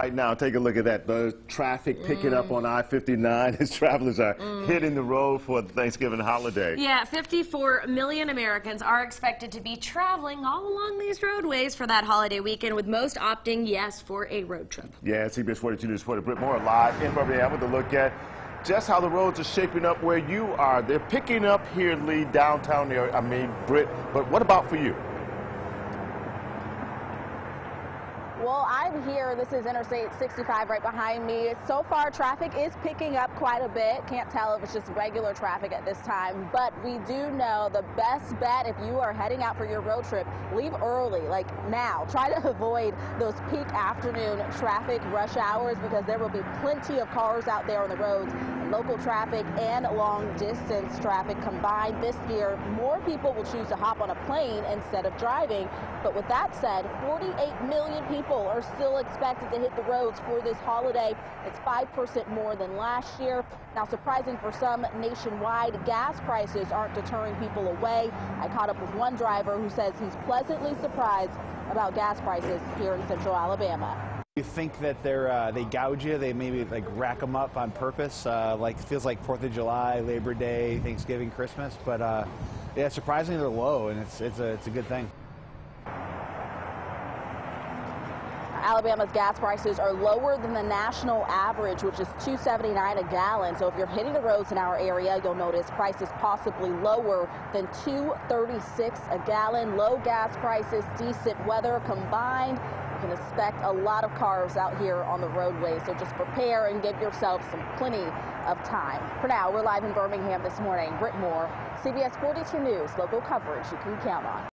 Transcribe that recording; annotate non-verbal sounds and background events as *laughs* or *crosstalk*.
Right now, take a look at that. The traffic picking up on mm. I-59 *laughs* as travelers are mm. hitting the road for the Thanksgiving holiday. Yeah, 54 million Americans are expected to be traveling all along these roadways for that holiday weekend, with most opting, yes, for a road trip. Yeah, CBS 42 News 40 Britt Moore live in Birmingham with a look at just how the roads are shaping up where you are. They're picking up here, Lee, downtown area. I mean, Britt, but what about for you? Well, I'm here. This is Interstate 65 right behind me. So far, traffic is picking up quite a bit. Can't tell if it's just regular traffic at this time, but we do know the best bet if you are heading out for your road trip, leave early, like now. Try to *laughs* avoid those peak afternoon traffic rush hours because there will be plenty of cars out there on the roads. Local traffic and long distance traffic combined this year, more people will choose to hop on a plane instead of driving. But with that said, 48 million people are still expected to hit the roads for this holiday. It's 5% more than last year. Now, surprising for some nationwide, gas prices aren't deterring people away. I caught up with one driver who says he's pleasantly surprised about gas prices here in central Alabama. You think that they're uh, they gouge you? They maybe like rack them up on purpose. Uh, like feels like Fourth of July, Labor Day, Thanksgiving, Christmas. But uh, yeah, surprisingly they're low, and it's it's a it's a good thing. Alabama's gas prices are lower than the national average, which is 2.79 a gallon. So if you're hitting the roads in our area, you'll notice prices possibly lower than 2.36 a gallon. Low gas prices, decent weather combined. You can expect a lot of cars out here on the roadway. So just prepare and give yourself some plenty of time. For now, we're live in Birmingham this morning. Britt Moore, CBS 42 News, local coverage you can count on.